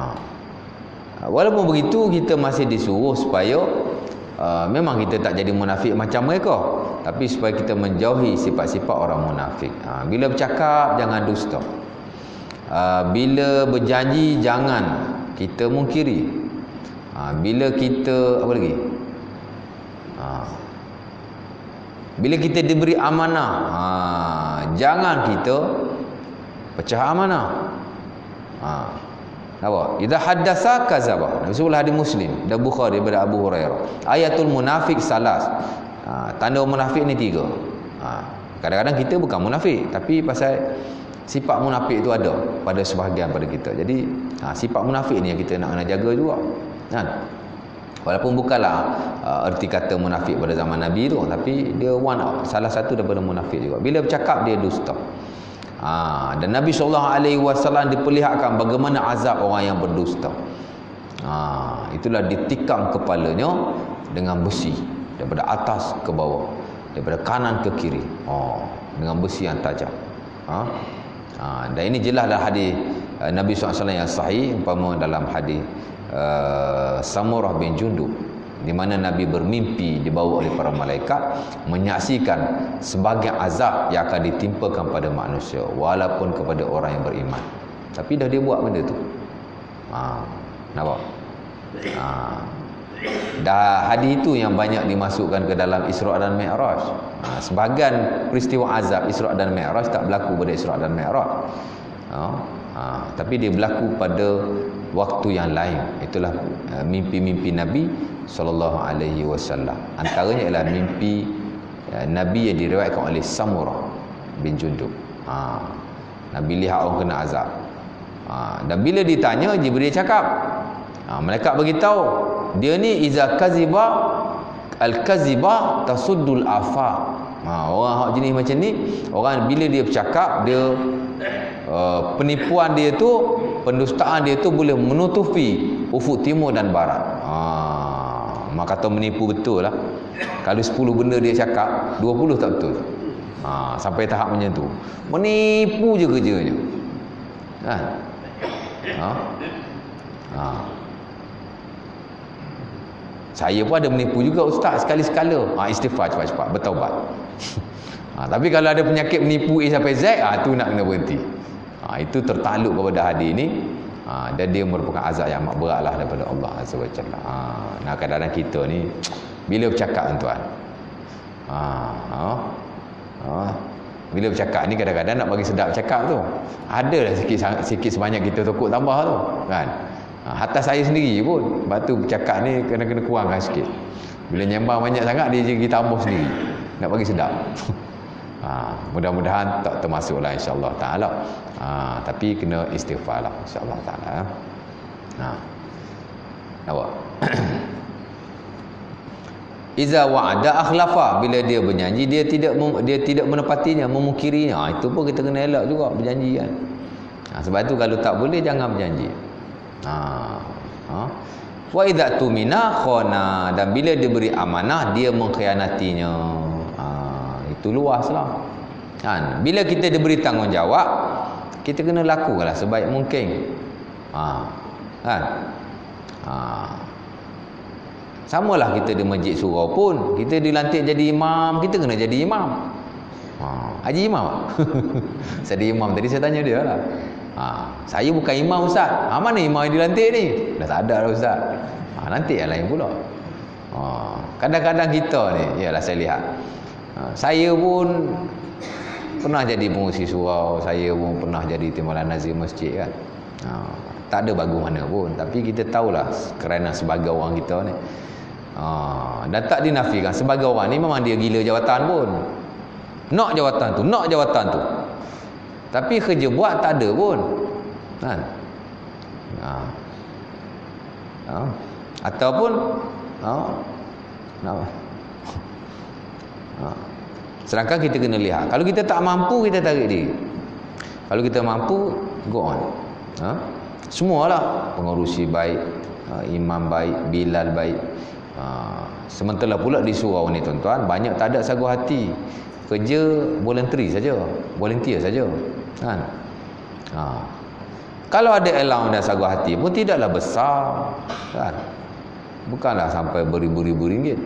walaupun begitu kita masih disuruh supaya uh, memang kita tak jadi munafik macam mereka tapi supaya kita menjauhi sifat-sifat orang munafik. Ha, bila bercakap jangan dusta. Ha, bila berjanji jangan kita mungkiri ha, bila kita apa lagi ha, bila kita diberi amanah ha, jangan kita pecah amanah. Ha. Apa? Idza haddasa kazaba. Nabi sallallahu hadis Muslim dan Bukhari daripada Abu Hurairah. Ayatul munafik salas. Ha, tanda munafik ni tiga. Ha, kadang-kadang kita bukan munafik tapi pasal sifat munafik itu ada pada sebahagian pada kita. Jadi ha, sifat munafik ni yang kita nak kena jaga juga. Kan? Walaupun bukanlah uh, erti kata munafik pada zaman Nabi tu tapi dia one salah satu daripada munafik juga. Bila bercakap dia dusta. Ha, dan Nabi SAW diperlihatkan bagaimana azab orang yang berdusta. Ha, itulah ditikam kepalanya dengan besi daripada atas ke bawah, daripada kanan ke kiri. Oh, dengan besi yang tajam. Ha? Ha, dan ini jelaslah hadis uh, Nabi SAW yang sahih umpama dalam hadis uh, Samurah bin Jundub di mana Nabi bermimpi dibawa oleh para malaikat menyaksikan sebagai azab yang akan ditimpakan pada manusia walaupun kepada orang yang beriman. Tapi dah dia buat benda tu. Ha, nampak? Ha, dah hadis itu yang banyak dimasukkan ke dalam Isra' dan Mi'raj ha, sebahagian peristiwa azab Isra' dan Mi'raj tak berlaku pada Isra' dan Mi'raj. Ha, ha, tapi dia berlaku pada waktu yang lain. Itulah uh, mimpi-mimpi Nabi sallallahu alaihi wasallam. Antaranya ialah mimpi uh, nabi yang diriwayatkan oleh Samurah bin Jundub. Ha nabi lihat orang kena azab. Ha dan bila ditanya Jibril cakap ha malaikat bagi tahu dia ni iza kaziba al kaziba tasuddul afa ha orang jenis macam ni orang bila dia bercakap dia uh, penipuan dia tu pendustaan dia tu boleh menutupi ufuk timur dan barat ha Mak kata menipu betul lah. Kalau 10 benda dia cakap, 20 tak betul. Ha, sampai tahap macam tu. Menipu je kerjanya. Ha? Ha? Ha. Saya pun ada menipu juga ustaz sekali-sekala. Ha, istighfar cepat-cepat, bertaubat. Ha, tapi kalau ada penyakit menipu A sampai Z, ha, tu nak kena berhenti. Ha, itu tertaluk kepada hadis ni ha, dan dia merupakan azab yang amat berat lah daripada Allah Azza wa Jalla ha, nah kadang-kadang kita ni bila bercakap tuan ha, ha, ha, bila bercakap ni kadang-kadang nak bagi sedap cakap tu ada lah sikit, sikit sebanyak kita tukuk tambah tu kan ha, hatta saya sendiri pun. Batu bercakap ni kena-kena kurangkan sikit. Bila nyembang banyak sangat dia jadi tambah sendiri. Nak bagi sedap. Ha, mudah-mudahan tak termasuklah insyaAllah ta'ala. Ha, tapi kena istighfar lah insyaAllah ta'ala. Ha. nampak? Iza wa'ada akhlafa bila dia berjanji dia tidak dia tidak menepatinya memukirinya. Ha, itu pun kita kena elak juga berjanji kan. Ha, sebab itu kalau tak boleh jangan berjanji ha. Ha. wa idza tumina khana dan bila diberi amanah dia mengkhianatinya. Ha, itu luaslah. Kan? Bila kita diberi tanggungjawab kita kena lakukanlah sebaik mungkin. Ha. Kan? Ha. Samalah kita di masjid surau pun kita dilantik jadi imam kita kena jadi imam. Ha. Haji imam saya imam tadi saya tanya dia lah ha saya bukan imam ustaz. Ha mana imam yang dilantik ni? Dah tak ada lah ustaz. Ha nanti yang lain pula. Ha kadang-kadang kita ni yalah saya lihat. Ha, saya pun pernah jadi pengusi surau saya pun pernah jadi timbalan nazir masjid kan? Ha, tak ada bagus mana pun. Tapi kita tahulah kerana sebagai orang kita ni. Ha, dan tak dinafikan. Sebagai orang ni memang dia gila jawatan pun. Nak jawatan tu nak jawatan tu tapi kerja buat tak ada pun kan ha. Ha. ataupun ha. nak ha. Sedangkan kita kena lihat. Kalau kita tak mampu, kita tarik diri. Kalau kita mampu, go on. Ha? Semualah. Pengurusi baik, ha, imam baik, bilal baik. Ha, sementara pula di surau ni tuan-tuan, banyak tak ada sagu hati. Kerja voluntary saja. Volunteer saja. Kan? Ha. Kalau ada elang dan sagu hati pun tidaklah besar. Kan? Bukanlah sampai beribu-ribu ringgit.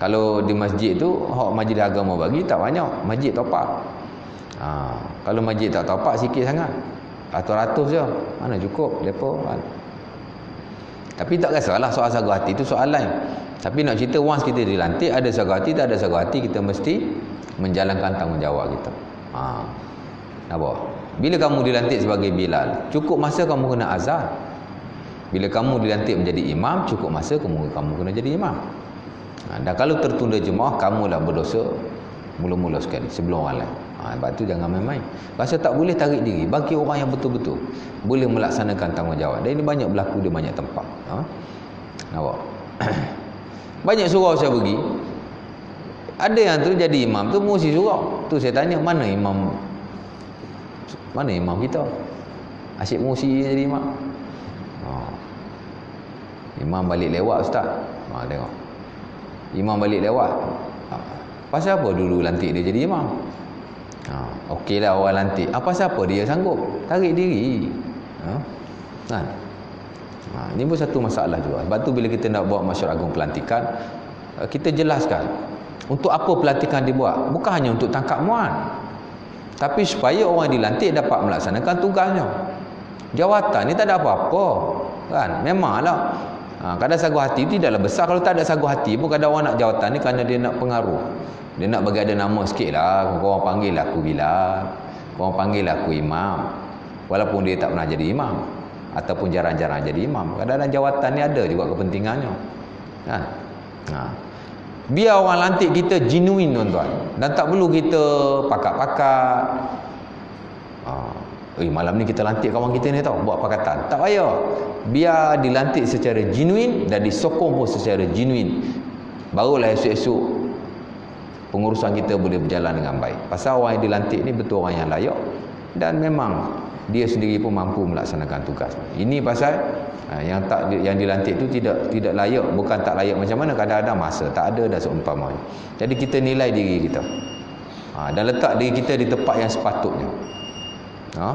Kalau di masjid tu hak majlis agama bagi tak banyak, masjid top up. Ha, kalau masjid tak top up sikit sangat. Ratus-ratus je. Mana cukup depa kan. Tapi tak kisahlah soal sagu hati itu soal lain. Tapi nak cerita once kita dilantik ada sagu hati tak ada sagu hati kita mesti menjalankan tanggungjawab kita. Ha. Nampak? Bila kamu dilantik sebagai Bilal, cukup masa kamu kena azan. Bila kamu dilantik menjadi imam, cukup masa kamu kamu kena jadi imam. Ha, dan kalau tertunda jemaah, kamulah berdosa mula-mula sekali sebelum orang lain. Ha, sebab tu jangan main-main. Rasa tak boleh tarik diri. Bagi orang yang betul-betul boleh melaksanakan tanggungjawab. Dan ini banyak berlaku di banyak tempat. Ha? Nampak? banyak surau saya pergi. Ada yang tu jadi imam tu mesti surau. Tu saya tanya mana imam mana imam kita? Asyik musi jadi imam. Ha. Imam balik lewat ustaz. Ha tengok. Imam balik lewat. Ha. Pasal apa dulu lantik dia jadi imam? Ha, okeylah orang lantik. Apa siapa dia sanggup? Tarik diri. Ha? Kan? Ha, ini pun satu masalah juga. Sebab tu bila kita nak buat masyarakat agung pelantikan, kita jelaskan untuk apa pelantikan dibuat. Bukan hanya untuk tangkap muat. Tapi supaya orang dilantik dapat melaksanakan tugasnya. Jawatan ni tak ada apa-apa. Kan? Memanglah. Ha, kadang sagu hati tidaklah besar. Kalau tak ada sagu hati pun kadang orang nak jawatan ni kerana dia nak pengaruh. Dia nak bagi ada nama sikit lah. Korang panggil aku Bilal. Korang panggil aku Imam. Walaupun dia tak pernah jadi imam. Ataupun jarang-jarang jadi imam. Kadang-kadang jawatan ni ada juga kepentingannya. Kan? Ha. Biar orang lantik kita genuine tuan-tuan. Dan tak perlu kita pakat-pakat. Ha. Eh malam ni kita lantik kawan kita ni tau. Buat pakatan. Tak payah. Biar dilantik secara genuine dan disokong pun secara genuine. Barulah esok-esok pengurusan kita boleh berjalan dengan baik. Pasal orang yang dilantik ni betul orang yang layak dan memang dia sendiri pun mampu melaksanakan tugas. Ini pasal ha, yang tak yang dilantik tu tidak tidak layak, bukan tak layak macam mana kadang-kadang masa tak ada dah seumpamanya. Jadi kita nilai diri kita. Ha, dan letak diri kita di tempat yang sepatutnya. Ha?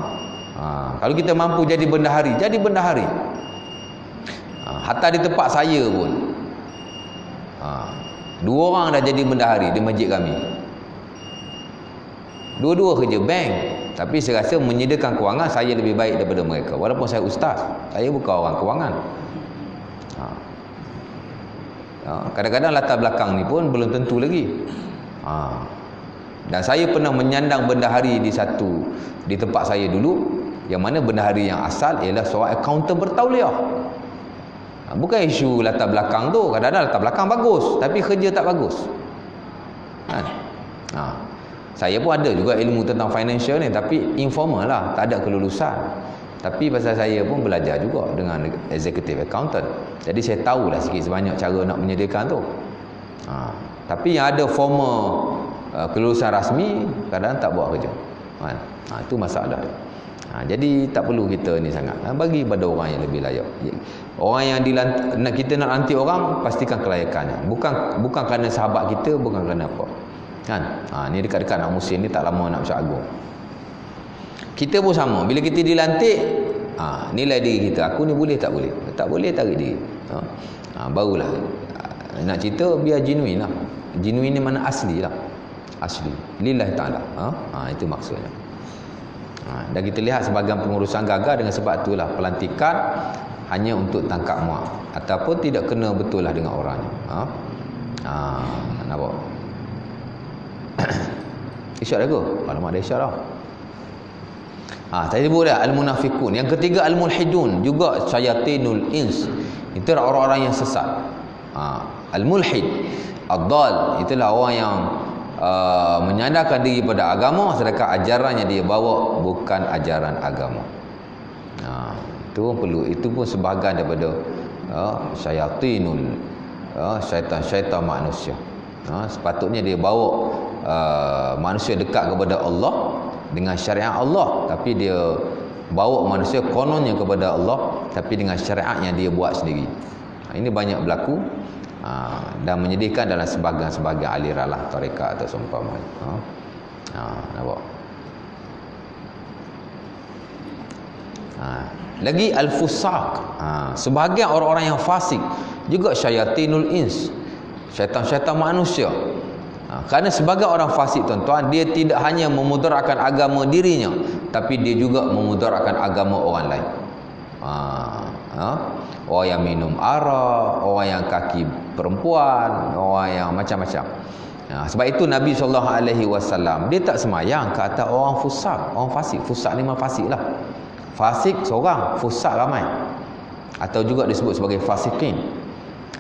Ha, kalau kita mampu jadi bendahari, jadi bendahari. Ha, hatta di tempat saya pun. Ha, Dua orang dah jadi bendahari di masjid kami. Dua-dua kerja bank. Tapi saya rasa menyediakan kewangan saya lebih baik daripada mereka. Walaupun saya ustaz. Saya bukan orang kewangan. Ha. Ha. Kadang-kadang latar belakang ni pun belum tentu lagi. Ha. Dan saya pernah menyandang bendahari di satu di tempat saya dulu. Yang mana bendahari yang asal ialah seorang accountant bertauliah. Bukan isu latar belakang tu. Kadang-kadang latar belakang bagus. Tapi kerja tak bagus. Ha. Ha. Saya pun ada juga ilmu tentang financial ni. Tapi informal lah. Tak ada kelulusan. Tapi pasal saya pun belajar juga dengan executive accountant. Jadi saya tahulah sikit sebanyak cara nak menyediakan tu. Ha. Tapi yang ada formal uh, kelulusan rasmi, kadang-kadang tak buat kerja. Ha. Ha. Itu masalah dia. Ha, jadi tak perlu kita ni sangat. Ha, bagi pada orang yang lebih layak. Orang yang dilantik, nak kita nak lantik orang pastikan kelayakannya. Bukan bukan kerana sahabat kita, bukan kerana apa. Kan? Ha, ni dekat-dekat nak musim ni tak lama nak masuk agung. Kita pun sama. Bila kita dilantik, ha, nilai diri kita. Aku ni boleh tak boleh? Tak boleh tarik diri. Ha, ha, barulah. Nak cerita biar genuine lah. Genuine ni mana asli lah. Asli. Lillahi ta'ala. Ha? ha, itu maksudnya. Ha, dan kita lihat sebagian pengurusan gagal dengan sebab itulah pelantikan hanya untuk tangkap muak ataupun tidak kena betul lah dengan orangnya. Ha? Ha, nampak? Isyarat ke? Alamak ada isyarat. Ha, saya sebut dah al-munafikun. Yang ketiga al-mulhidun juga syayatinul ins. Itu orang-orang yang sesat. Ha, al-mulhid ad-dal itulah orang yang Uh, menyandarkan diri pada agama sedangkan ajaran yang dia bawa bukan ajaran agama. Ha, itu pun perlu itu pun sebahagian daripada uh, syayatinul uh, syaitan-syaitan manusia. Ha, sepatutnya dia bawa uh, manusia dekat kepada Allah dengan syariat Allah tapi dia bawa manusia kononnya kepada Allah tapi dengan syariat yang dia buat sendiri. Ha, ini banyak berlaku ha, dan menyedihkan dalam sebagian-sebagian aliran lah tarekat atau seumpama ha. ha nampak ha. lagi al-fusaq ha. sebahagian orang-orang yang fasik juga syayatinul ins syaitan-syaitan manusia ha. kerana sebagai orang fasik tuan-tuan dia tidak hanya memudaratkan agama dirinya tapi dia juga memudaratkan agama orang lain ha. Ha? orang yang minum arak orang yang kaki perempuan, orang yang macam-macam. Ha, sebab itu Nabi SAW dia tak semayang ke atas orang fusak, orang fasik. Fusak ni memang fasik lah. Fasik seorang, fusak ramai. Atau juga disebut sebagai fasikin.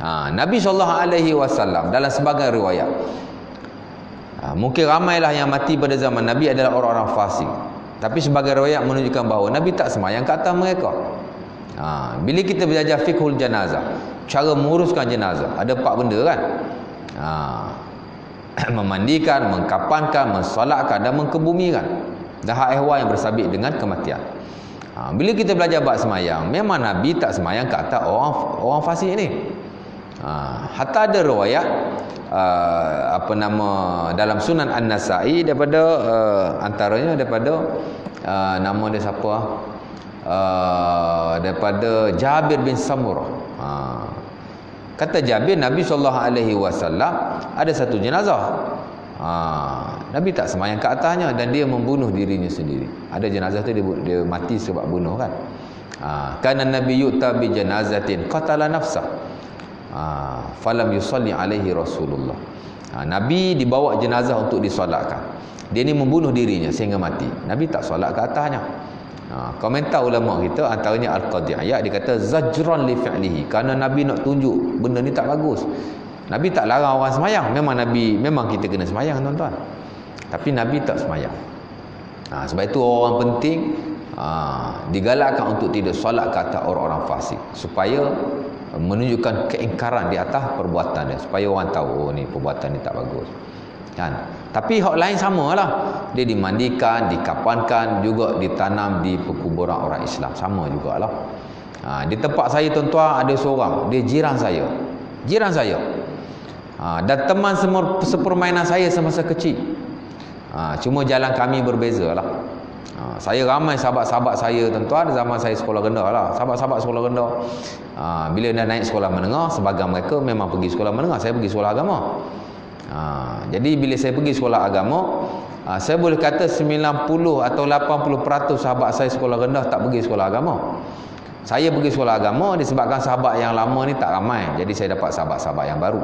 Ha, Nabi SAW dalam sebagian riwayat. Ha, mungkin ramailah yang mati pada zaman Nabi adalah orang-orang fasik. Tapi sebagai riwayat menunjukkan bahawa Nabi tak semayang ke atas mereka. Ha, bila kita belajar fikhul janazah, cara menguruskan jenazah, ada empat benda kan? Ha, memandikan, mengkapankan, mensolatkan dan mengkebumikan. Dan hak ehwal yang bersabit dengan kematian. Ha, bila kita belajar bab semayang, memang Nabi tak semayang ke atas orang orang fasik ni. Ha, hatta ada riwayat uh, apa nama dalam Sunan An-Nasa'i daripada uh, antaranya daripada uh, nama dia siapa? Uh, daripada Jabir bin Samurah. Ha, Kata Jabir Nabi sallallahu alaihi wasallam ada satu jenazah. Ha, Nabi tak semayang ke atasnya dan dia membunuh dirinya sendiri. Ada jenazah tu dia, dia mati sebab bunuh kan. Ha, kana Nabi yu'ta bi janazatin qatala nafsa. Ha, falam yusalli alaihi Rasulullah. Ha, Nabi dibawa jenazah untuk disolatkan. Dia ni membunuh dirinya sehingga mati. Nabi tak solat ke atasnya. Ha, komentar ulama kita antaranya Al-Qadhi ayat dia kata zajran li fi'lihi kerana Nabi nak tunjuk benda ni tak bagus. Nabi tak larang orang semayang. Memang Nabi memang kita kena semayang tuan-tuan. Tapi Nabi tak semayang. Ha, sebab itu orang penting ha, digalakkan untuk tidak solat ke atas orang-orang fasik supaya menunjukkan keingkaran di atas perbuatan dia supaya orang tahu oh ni perbuatan ni tak bagus. Kan? Tapi hak lain samalah. Dia dimandikan, dikapankan, juga ditanam di perkuburan orang Islam. Sama jugalah. Ha, di tempat saya tuan-tuan ada seorang. Dia jiran saya. Jiran saya. Ha, dan teman semua sepermainan saya semasa kecil. Ha, cuma jalan kami berbeza lah. Ha, saya ramai sahabat-sahabat saya tuan-tuan zaman saya sekolah rendah lah. Sahabat-sahabat sekolah rendah. Ha, bila dah naik sekolah menengah, sebagian mereka memang pergi sekolah menengah. Saya pergi sekolah agama. Ha, jadi bila saya pergi sekolah agama, ha, saya boleh kata 90 atau 80% sahabat saya sekolah rendah tak pergi sekolah agama. Saya pergi sekolah agama disebabkan sahabat yang lama ni tak ramai. Jadi saya dapat sahabat-sahabat yang baru.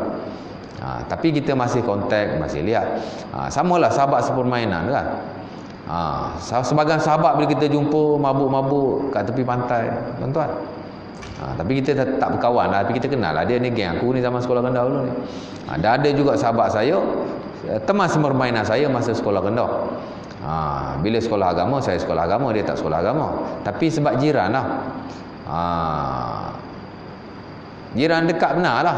Ha, tapi kita masih kontak, masih lihat. Ha, samalah sahabat sepermainan kan. Ha, sebagian sahabat bila kita jumpa mabuk-mabuk kat tepi pantai, tuan-tuan. Ha, tapi kita tak, tak berkawan lah. Tapi kita kenal lah. Dia ni geng aku ni zaman sekolah rendah dulu ni. Ha, dan ada juga sahabat saya. Teman semermainan saya masa sekolah rendah. Ha, bila sekolah agama, saya sekolah agama. Dia tak sekolah agama. Tapi sebab jiran lah. Ha, jiran dekat benar lah.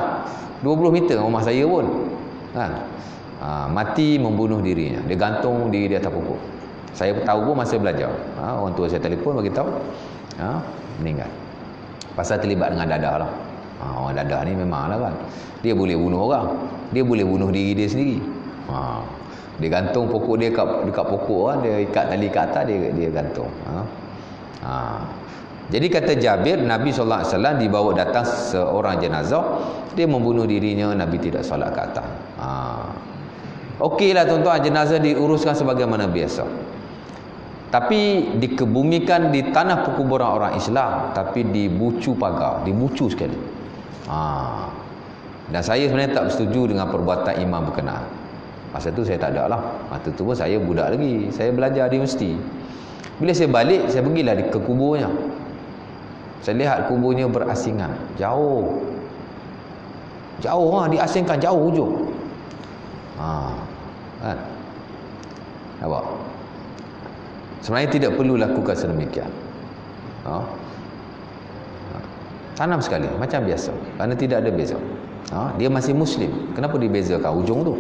20 meter rumah saya pun. Kan? Ha, mati membunuh dirinya. Dia gantung diri di atas pokok. Saya tahu pun masa belajar. Ha, orang tua saya telefon bagi tahu. Ha, meninggal. Pasal terlibat dengan dadah lah. Ha, orang dadah ni memang lah kan. Dia boleh bunuh orang. Dia boleh bunuh diri dia sendiri. Ha, dia gantung pokok dia dekat, dekat pokok kan. Dia ikat tali ke atas dia, dia gantung. Ha. Ha. Jadi kata Jabir, Nabi SAW dibawa datang seorang jenazah. Dia membunuh dirinya, Nabi tidak solat ke atas. Ha. Okeylah tuan-tuan, jenazah diuruskan sebagaimana biasa. Tapi dikebumikan di tanah perkuburan orang Islam Tapi dibucu pagar Dibucu sekali. Ha. Dan saya sebenarnya tak bersetuju dengan perbuatan imam berkenaan. Masa tu saya tak ada lah. Masa tu pun saya budak lagi. Saya belajar di universiti. Bila saya balik Saya pergilah di, ke kuburnya. Saya lihat kuburnya berasingan. Jauh. Jauh lah diasingkan jauh hujung. Ha. Kan? Nampak Sebenarnya tidak perlu lakukan sedemikian. Ha? ha? Tanam sekali, macam biasa. Kerana tidak ada beza. Ha? Dia masih Muslim. Kenapa dibezakan ujung tu?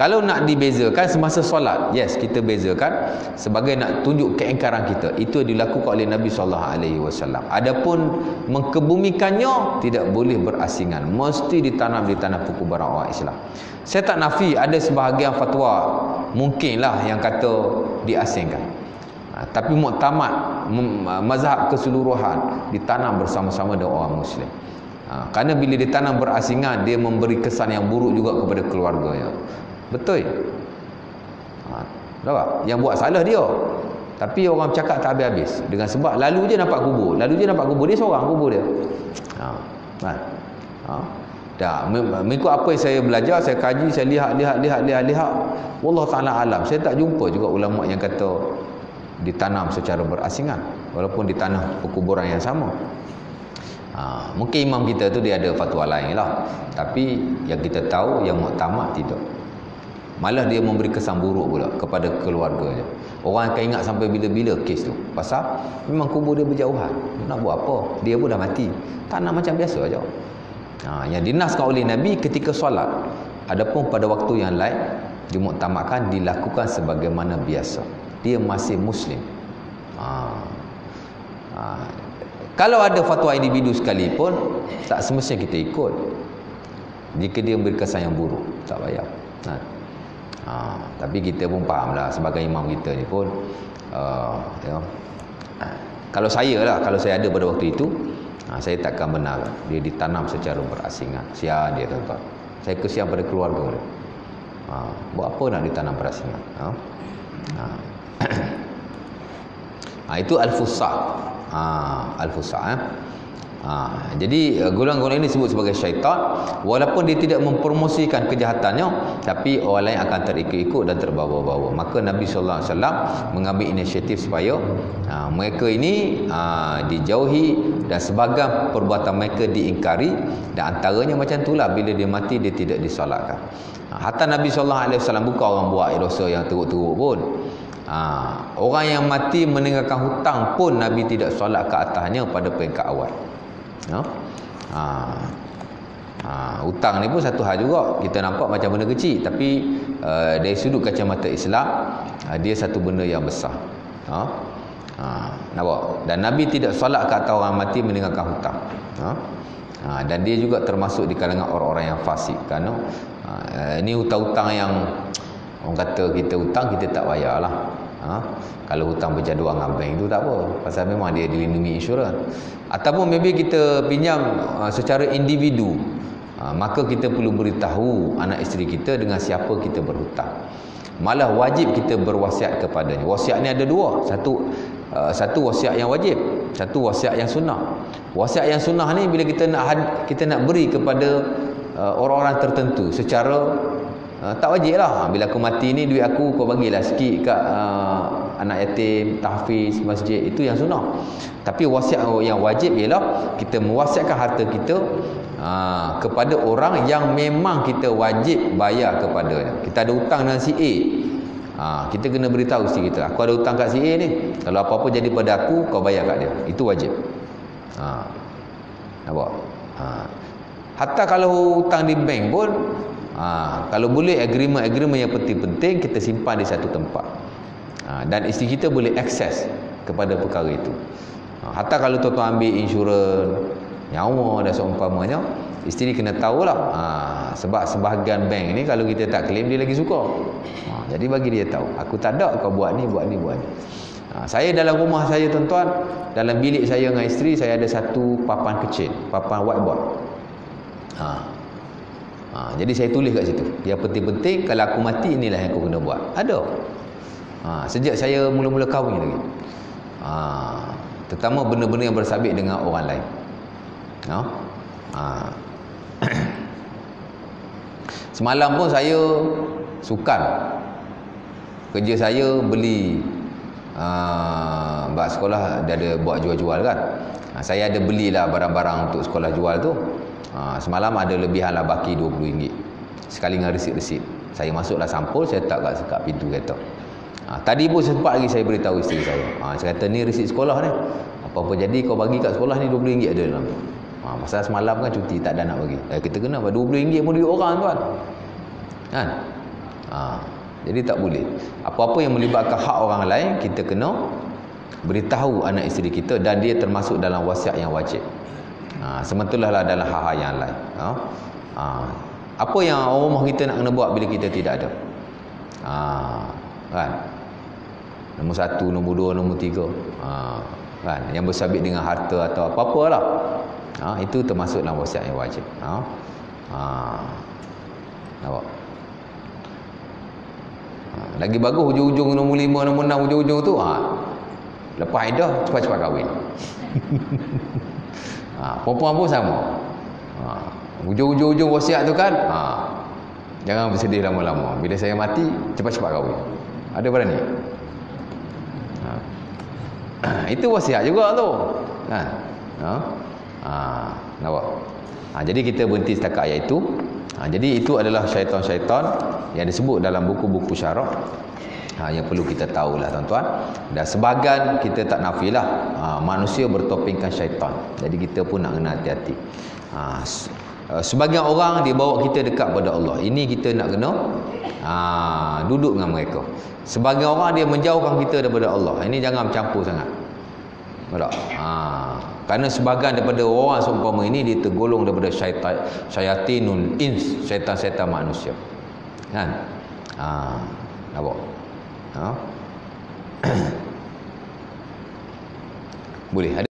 Kalau nak dibezakan semasa solat, yes, kita bezakan sebagai nak tunjuk keingkaran kita. Itu dilakukan oleh Nabi wasallam. Adapun mengkebumikannya tidak boleh berasingan, mesti ditanam di tanah perkuburan orang Islam. Saya tak nafi ada sebahagian fatwa mungkinlah yang kata diasingkan. Ha, tapi muktamad mazhab keseluruhan ditanam bersama-sama dengan orang muslim. Ha, kerana bila ditanam berasingan dia memberi kesan yang buruk juga kepada keluarganya. Betul. Ha, tak? Yang buat salah dia. Tapi orang cakap tak habis-habis. Dengan sebab lalu je nampak kubur. Lalu je nampak kubur. Dia seorang kubur dia. Ha. Ha. ha. Dah mengikut apa yang saya belajar saya kaji saya lihat lihat lihat lihat lihat. Allah taala alam. Saya tak jumpa juga ulama yang kata ditanam secara berasingan walaupun di tanah perkuburan yang sama. Ha, mungkin imam kita tu dia ada fatwa lain lah. Tapi yang kita tahu yang muktamad tidak. Malah dia memberi kesan buruk pula kepada keluarganya. Orang akan ingat sampai bila-bila kes tu. Pasal memang kubur dia berjauhan. Nak buat apa? Dia pun dah mati. Tanah macam biasa aja ha, yang dinaskan oleh Nabi ketika solat adapun pada waktu yang lain dimuktamadkan dilakukan sebagaimana biasa dia masih muslim ha. Ha. kalau ada fatwa individu sekalipun tak semestinya kita ikut jika dia memberi kesan yang buruk tak payah ha. Ha. tapi kita pun faham lah sebagai imam kita ni pun uh, ha. kalau saya lah kalau saya ada pada waktu itu ha, saya takkan benar dia ditanam secara berasingan siapa dia tuan-tuan saya kesian pada keluarga ha. buat apa nak ditanam berasingan ha? Ha. ha, itu al-fusa ha, al-fusa eh? Ha, jadi uh, golongan-golongan ini disebut sebagai syaitan. Walaupun dia tidak mempromosikan kejahatannya tapi orang lain akan terikut-ikut dan terbawa-bawa. Maka Nabi SAW mengambil inisiatif supaya ha, mereka ini ha, dijauhi dan sebagai perbuatan mereka diingkari. Dan antaranya macam itulah bila dia mati dia tidak disolatkan. Ha, hatta Nabi SAW bukan orang buat dosa yang teruk-teruk pun. Ha, orang yang mati meninggalkan hutang pun Nabi tidak solat ke atasnya pada peringkat awal. Ha? Ha. Ha, hutang ni pun satu hal juga. Kita nampak macam benda kecil tapi uh, dari sudut kacamata Islam uh, dia satu benda yang besar. Ha? Ha, nampak? Dan Nabi tidak solat ke atas orang mati meninggalkan hutang. Ha? Ha, dan dia juga termasuk di kalangan orang-orang yang fasik kerana uh, ini hutang-hutang yang orang kata kita hutang kita tak bayarlah ha? kalau hutang berjadual dengan bank tu tak apa. Pasal memang dia dilindungi insurans. Ataupun maybe kita pinjam uh, secara individu. Uh, maka kita perlu beritahu anak isteri kita dengan siapa kita berhutang. Malah wajib kita berwasiat kepadanya. Wasiat ni ada dua. Satu uh, satu wasiat yang wajib satu wasiat yang sunnah. Wasiat yang sunnah ni bila kita nak kita nak beri kepada uh, orang-orang tertentu secara Uh, tak wajib lah. Bila aku mati ni duit aku kau bagilah sikit kat uh, anak yatim tahfiz masjid. Itu yang sunnah. Tapi wasiat yang wajib ialah kita mewasiatkan harta kita uh, kepada orang yang memang kita wajib bayar kepada kita ada hutang dengan si A. Uh, kita kena beritahu si kita aku ada hutang kat si A ni. Kalau apa-apa jadi pada aku kau bayar kat dia. Itu wajib. Uh, nampak? Uh, hatta kalau hutang di bank pun Ha, kalau boleh agreement-agreement yang penting-penting kita simpan di satu tempat. Ha, dan isteri kita boleh akses kepada perkara itu. Ha, hatta kalau tuan-tuan ambil insurans nyawa dan seumpamanya, isteri kena tahulah. Ha, sebab sebahagian bank ni kalau kita tak claim dia lagi suka. Ha, jadi bagi dia tahu, aku tak ada kau buat ni, buat ni, buat ni. Ha, saya dalam rumah saya tuan-tuan, dalam bilik saya dengan isteri saya ada satu papan kecil, papan whiteboard. Ha, Ha, jadi saya tulis kat situ. Yang penting-penting kalau aku mati inilah yang aku kena buat. Ada. Ha, sejak saya mula-mula kahwin lagi. Ha, terutama benda-benda yang bersabit dengan orang lain. Ha? Ha. Semalam pun saya sukan. Kerja saya beli uh, bak sekolah dia ada buat jual-jual kan. Ha, saya ada belilah barang-barang untuk sekolah jual tu. Ha, semalam ada lebihan lah baki RM20 sekali dengan resit-resit. Saya masuklah sampul saya tak kat, kat pintu kereta. Ha, tadi pun sempat lagi saya beritahu isteri saya. Ha, saya kata ni resit sekolah ni. Apa-apa jadi kau bagi kat sekolah ni RM20 ada dalam. Ha, masa semalam kan cuti tak ada nak bagi. Eh, kita kena RM20 pun duit orang tuan. Kan? Ha, jadi tak boleh. Apa-apa yang melibatkan hak orang lain kita kena beritahu anak isteri kita dan dia termasuk dalam wasiat yang wajib ha, semestilah lah dalam hal-hal yang lain ha? Ha. apa yang rumah kita nak kena buat bila kita tidak ada ha. kan nombor satu, nombor dua, nombor tiga ha. kan yang bersabit dengan harta atau apa-apa lah ha. itu termasuk dalam wasiat yang wajib ha. Ha. nampak ha. lagi bagus hujung-hujung nombor lima, nombor enam hujung-hujung tu ha. lepas dah cepat-cepat kahwin ha, perempuan pun sama. Ha, ujung-ujung wasiat tu kan ha, jangan bersedih lama-lama. Bila saya mati cepat-cepat kahwin. Ada berani ha. itu wasiat juga tu. Kan? Ha? Ha. nampak? Ha, jadi kita berhenti setakat ayat itu. Ha, jadi itu adalah syaitan-syaitan yang disebut dalam buku-buku syarak ha, yang perlu kita tahulah tuan-tuan. Dan sebagan kita tak nafilah. Ha, manusia bertopingkan syaitan. Jadi kita pun nak kena hati-hati. Ha, sebagian orang dia bawa kita dekat pada Allah. Ini kita nak kena ha, duduk dengan mereka. Sebagian orang dia menjauhkan kita daripada Allah. Ini jangan campur sangat. Tak? Ha, kerana sebagian daripada orang seumpama ini dia tergolong daripada syaitan syayatinul ins syaitan-syaitan manusia. Kan? Ha nampak ha? boleh ada